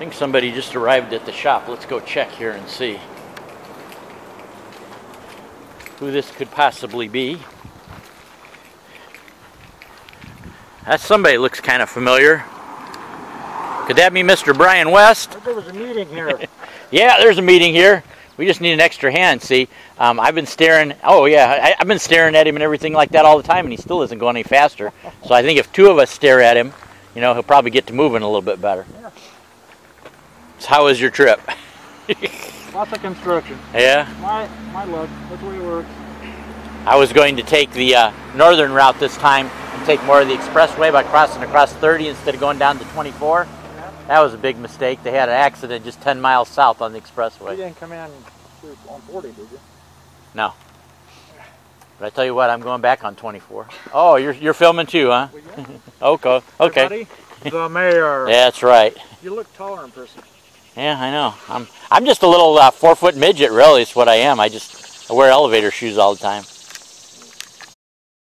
think somebody just arrived at the shop. Let's go check here and see who this could possibly be. That somebody looks kind of familiar. Could that be Mr. Brian West? There was a meeting here. Yeah, there's a meeting here. We just need an extra hand. See, um, I've been staring. Oh yeah, I, I've been staring at him and everything like that all the time, and he still isn't going any faster. So I think if two of us stare at him, you know, he'll probably get to moving a little bit better. Yeah. How was your trip? Lots of construction. Yeah, My my luck. That's the way it works. I was going to take the uh, northern route this time and take more of the expressway by crossing across 30 instead of going down to 24. That was a big mistake. They had an accident just 10 miles south on the expressway. You didn't come in on 40, did you? No. But I tell you what, I'm going back on 24. Oh, you're you're filming too, huh? Okay. Okay. Everybody, The mayor. That's right. You look taller in person. Yeah, I know. I'm I'm just a little uh, four foot midget, really. Is what I am. I just I wear elevator shoes all the time.